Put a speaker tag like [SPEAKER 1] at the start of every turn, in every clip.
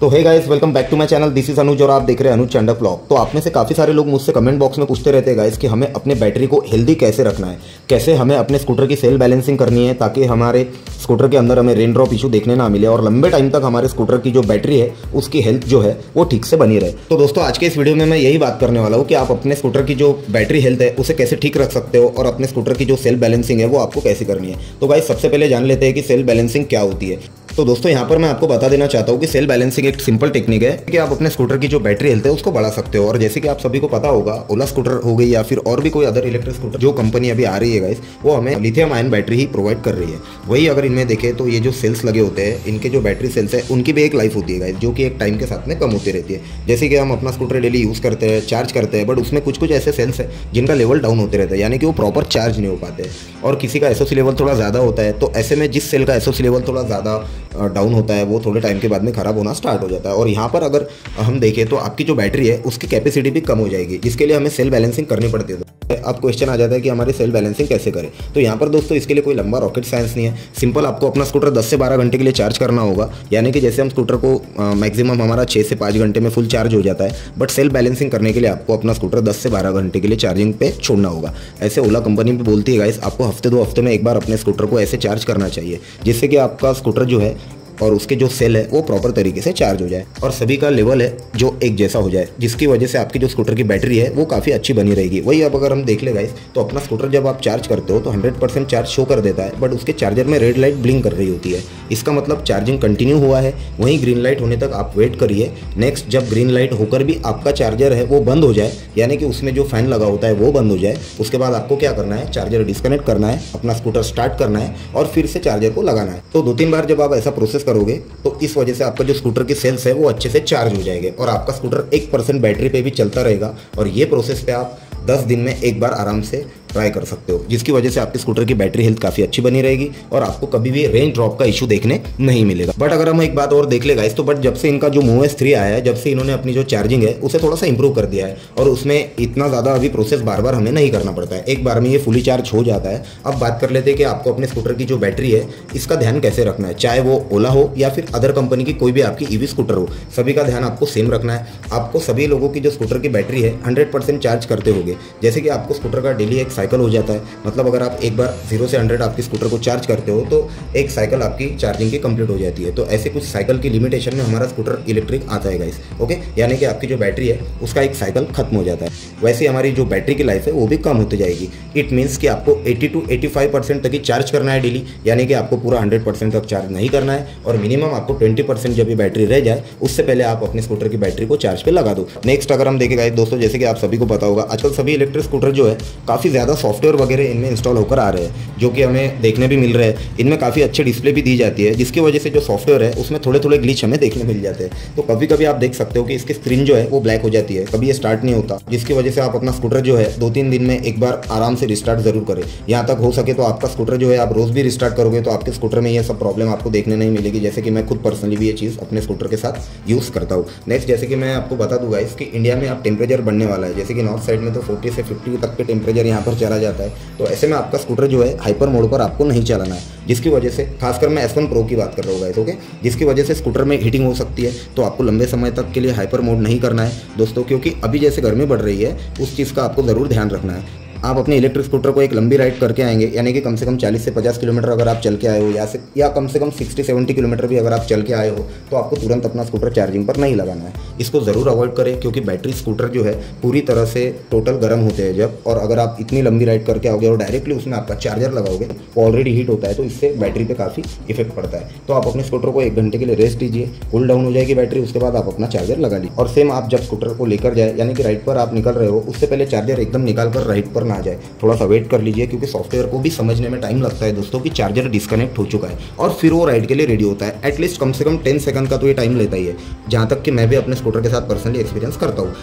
[SPEAKER 1] तो hey guys welcome back to my channel this is Anuj और आप देख रहे हैं अनुज चंडा ब्लॉग तो आप में से काफ़ी सारे लोग मुझसे कमेंट बॉक्स में पूछते रहते हैं गाइस कि हमें अपने बैटरी को हेल्दी कैसे रखना है? कैसे हमें अपने स्कूटर की सेल बैलेंसिंग करनी है ताकि हमारे स्कूटर के अंदर हमें रेन ड्रॉप इशू देखने ना मिले और लंबे टाइम तक हमारे स्कूटर की जो बैटरी है, उसकी हेल्थ जो है, वो ठीक से बनी रहे। तो दोस्तों, आज के इस वीडियो में मैं यही बात करने वाला हूँ कि आप अपने स्कूटर की जो बैटरी हेल्थ है, उसे कैसे ठीक रख सकते हो और अपने स्कूटर की जो सेल बैलेंसिंग है, वो आपको कैसे करनी है? तो गाइस सबसे पहले जान लेते हैं कि सेल बैलेंसिंग क्या होती है। तो दोस्तों, यहाँ पर मैं आपको बता देना चाहता हूँ कि सेल बैलेंसिंग एक सिंपल टेक्निक है कि आप अपने स्कूटर की जो बैटरी हेल्थ है, उसको बढ़ा सकते हो। और जैसे कि आप सभी को पता होगा ओला स्कूटर हो गई या फिर और भी कोई अदर इलेक्ट्रिक स्कूटर जो कंपनी अभी आ रही है गाइस वो हमें लिथियम आयन बैटरी ही प्रोवाइड कर रही है। वही अगर इनमें देखें तो ये जो सेल्स लगे होते हैं, इनके जो बैटरी सेल्स है, उनकी भी एक लाइफ होती है गाइस जो कि एक टाइम के साथ में कम होती रहती है। जैसे कि हम अपना स्कूटर डेली यूज़ करते हैं चार्ज करते हैं बट उसमें कुछ कुछ ऐसे सेल्स है, जिनका लेवल डाउन होते रहता है, यानी कि वो प्रॉपर चार्ज नहीं हो पाते। और किसी का एसओसी लेवल थोड़ा ज़्यादा होता है तो ऐसे में जिस सेल का एसओसी लेवल थोड़ा ज़्यादा डाउन होता है, वो थोड़े टाइम के बाद में ख़राब होना स्टार्ट हो जाता है। और यहाँ पर अगर हम देखें तो आपकी जो बैटरी है, उसकी कैपेसिटी भी कम हो जाएगी, जिसके लिए हमें सेल बैलेंसिंग करनी पड़ती है। अब क्वेश्चन आ जाता है कि हमारी सेल बैलेंसिंग कैसे करें? तो यहाँ पर दोस्तों, इसके लिए कोई लंबा रॉकेट साइंस नहीं है। सिंपल आपको अपना स्कूटर 10 से 12 घंटे के लिए चार्ज करना होगा। यानी कि जैसे हम स्कूटर को मैक्सिमम हमारा 6 से 5 घंटे में फुल चार्ज हो जाता है बट सेल बैलेंसिंग करने के लिए आपको अपना स्कूटर 10 से 12 घंटे के लिए चार्जिंग पे छोड़ना होगा। ऐसे ओला कंपनी भी बोलती है गाइस आपको हफ़्ते दो हफ़्ते में एक बार अपने स्कूटर को ऐसे चार्ज करना चाहिए, जिससे कि आपका स्कूटर जो है और उसके जो सेल है, वो प्रॉपर तरीके से चार्ज हो जाए। और सभी का लेवल है, जो एक जैसा हो जाए, जिसकी वजह से आपकी जो स्कूटर की बैटरी है, वो काफ़ी अच्छी बनी रहेगी। वही अब अगर हम देख ले गाइस तो अपना स्कूटर जब आप चार्ज करते हो तो 100 चार्ज शो कर देता है। बट उसके चार्जर में रेड लाइट ब्लिंक कर रही होती है। इसका मतलब चार्जिंग कंटिन्यू हुआ है। वहीं ग्रीन लाइट होने तक आप वेट करिए। नेक्स्ट जब ग्रीन लाइट होकर भी आपका चार्जर है, वो बंद हो जाए, यानी कि उसमें जो फ़ैन लगा होता है, वो बंद हो जाए, उसके बाद आपको क्या करना है? चार्जर डिस्कनेक्ट करना है, अपना स्कूटर स्टार्ट करना है, और फिर से चार्जर को लगाना है। तो दो तीन बार जब आप ऐसा प्रोसेस करोगे तो इस वजह से आपका जो स्कूटर की सेल्स है, वो अच्छे से चार्ज हो जाएँगे और आपका स्कूटर एक परसेंट बैटरी पे भी चलता रहेगा। और ये प्रोसेस पे आप दस दिन में एक बार आराम से ट्राई कर सकते हो, जिसकी वजह से आपके स्कूटर की बैटरी हेल्थ काफ़ी अच्छी बनी रहेगी और आपको कभी भी रेंज ड्रॉप का इशू देखने नहीं मिलेगा। बट अगर हम एक बात और देख लेगा इस तो बट जब से इनका जो मूव एस थ्री आया है, जब से इन्होंने अपनी जो चार्जिंग है, उसे थोड़ा सा इंप्रूव कर दिया है और उसमें इतना ज़्यादा अभी प्रोसेस बार बार हमें नहीं करना पड़ता है। एक बार में ये फुली चार्ज हो जाता है। अब बात कर लेते हैं कि आपको अपने स्कूटर की जो बैटरी है, इसका ध्यान कैसे रखना है? चाहे वो ओला हो या फिर अदर कंपनी की कोई भी आपकी ईवी स्कूटर हो, सभी का ध्यान आपको सेम रखना है। आपको सभी लोगों की जो स्कूटर की बैटरी है हंड्रेड चार्ज करते होगे। जैसे कि आपको स्कूटर का डेली एक साइकिल हो जाता है। मतलब अगर आप एक बार ज़ीरो से हंड्रेड आपकी स्कूटर को चार्ज करते हो तो एक साइकिल आपकी चार्जिंग की कंप्लीट हो जाती है। तो ऐसे कुछ साइकिल की लिमिटेशन में हमारा स्कूटर इलेक्ट्रिक आता है गाइस ओके यानी कि आपकी जो बैटरी है, उसका एक साइकिल खत्म हो जाता है। वैसे हमारी जो बैटरी की लाइफ है, वो भी कम होती जाएगी। इट मीन्स कि आपको 80 टू 85 परसेंट तक ही चार्ज करना है डेली यानी कि आपको पूरा 100 परसेंट तक चार्ज नहीं करना है और मिनिमम आपको 20 परसेंट जब ये बैटरी रह जाए, उससे पहले आप अपने स्कूटर की बैटरी को चार्ज पर लगा दो। नेक्स्ट अगर हम देखेगा दोस्तों, जैसे कि आप सभी को पता होगा, आजकल सभी इलेक्ट्रिक स्कूटर जो है, काफ़ी ज़्यादा सॉफ्टवेयर वगैरह इनमें इंस्टॉल होकर आ रहे हैं, जो कि हमें देखने भी मिल रहे हैं। इनमें काफ़ी अच्छे डिस्प्ले भी दी जाती है, जिसकी वजह से जो सॉफ्टवेयर है, उसमें थोड़े थोड़े ग्लिच हमें देखने मिल जाते हैं। तो कभी कभी आप देख सकते हो कि इसकी स्क्रीन जो है, वो ब्लैक हो जाती है। कभी ये स्टार्ट नहीं होता, जिसकी वजह से आप अपना स्कूटर जो है दो तीन दिन में एक बार आराम से रिस्टार्ट ज़रूर करें। यहाँ तक हो सके तो आपका स्कूटर जो है, आप रोज़ भी रिस्टार्ट करोगे तो आपके स्कूटर में ये सब प्रॉब्लम आपको देखने नहीं मिलेगी। जैसे कि मैं खुद पर्सनली भी ये चीज़ अपने स्कूटर के साथ यूज़ करता हूँ। नेक्स्ट जैसे कि मैं आपको बता दूँगा इसकी इंडिया में आप टेम्परेचर बढ़ने वाला है। जैसे कि नॉर्थ साइड में तो फोर्टी से फिफ्टी तक के टेम्परेचर यहाँ पर चला जाता है। तो ऐसे में आपका स्कूटर जो है हाइपर मोड पर आपको नहीं चलाना है। जिसकी वजह से, खासकर मैं एस वन प्रो की बात कर रहा हूँ गाइस ओके जिसकी वजह से स्कूटर में हीटिंग हो सकती है तो आपको लंबे समय तक के लिए हाइपर मोड नहीं करना है। दोस्तों, क्योंकि अभी जैसे गर्मी बढ़ रही है, उस चीज़ का आपको ज़रूर ध्यान रखना है। आप अपने इलेक्ट्रिक स्कूटर को एक लंबी राइड करके आएँगे, यानी कि कम से कम 40 से 50 किलोमीटर अगर आप चल के आए हो, या से या कम से कम 60 70 किलोमीटर भी अगर आप चल के आए हो तो आपको तुरंत अपना स्कूटर चार्जिंग पर नहीं लगाना है। इसको ज़रूर अवॉइड करें, क्योंकि बैटरी स्कूटर जो है, पूरी तरह से टोटल गर्म होते हैं जब, और अगर आप इतनी लंबी राइड करके आओगे और डायरेक्टली उसमें आपका चार्जर लगाओगे, वो ऑलरेडी हीट होता है तो इससे बैटरी पर काफ़ी इफ़ेक्ट पड़ता है। तो आप अपने स्कूटर को एक घंटे के लिए रेस्ट दीजिए कूल डाउन हो जाएगी बैटरी उसके बाद आप अपना चार्जर लगा लीजिए। और सेम आप जब स्कूटर को लेकर जाए, यानी कि राइड पर आप निकल रहे हो, उससे पहले चार्जर एकदम निकाल कर राइड पर ना जाए। थोड़ा सा वेट कर लीजिए, क्योंकि सॉफ्टवेयर को भी समझने में टाइम लगता है दोस्तों कि चार्जर डिस्कनेक्ट हो चुका है। और फिर वो राइड के लिए रेडी होता है। एटलीस्ट कम से कम टेन सेकंड का तो ये टाइम लेता ही है। जहाँ तक कि मैं भी अपने स्कूटर के साथ पर्सनली एक्सपीरियंस करता हूँ।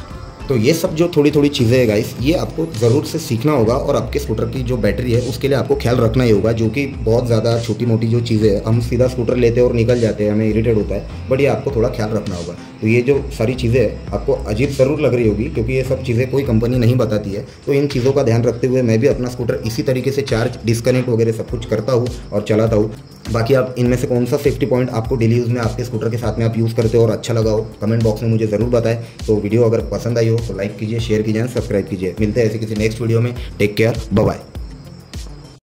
[SPEAKER 1] तो ये सब जो थोड़ी थोड़ी चीज़ें है गाइस ये आपको ज़रूर से सीखना होगा और आपके स्कूटर की जो बैटरी है, उसके लिए आपको ख्याल रखना ही होगा, जो कि बहुत ज़्यादा छोटी मोटी जो चीज़ें हैं, हम सीधा स्कूटर लेते हैं और निकल जाते हैं, हमें इरीटेड होता है बट ये आपको थोड़ा ख्याल रखना होगा। तो ये जो सारी चीज़ें हैं, आपको अजीब ज़रूर लग रही होगी, क्योंकि ये सब चीज़ें कोई कंपनी नहीं बताती है। तो इन चीज़ों का ध्यान रखते हुए मैं भी अपना स्कूटर इसी तरीके से चार्ज डिस्कनेक्ट वगैरह सब कुछ करता हूँ और चलाता हूँ। बाकी आप इनमें से कौन सा सेफ्टी पॉइंट आपको डेली यूज़ में आपके स्कूटर के साथ में आप यूज़ करते हो और अच्छा लगा हो कमेंट बॉक्स में मुझे ज़रूर बताएँ। तो वीडियो अगर पसंद आई हो तो लाइक कीजिए, शेयर कीजिए सब्सक्राइब कीजिए। मिलते हैं ऐसे किसी नेक्स्ट वीडियो में। Take care bye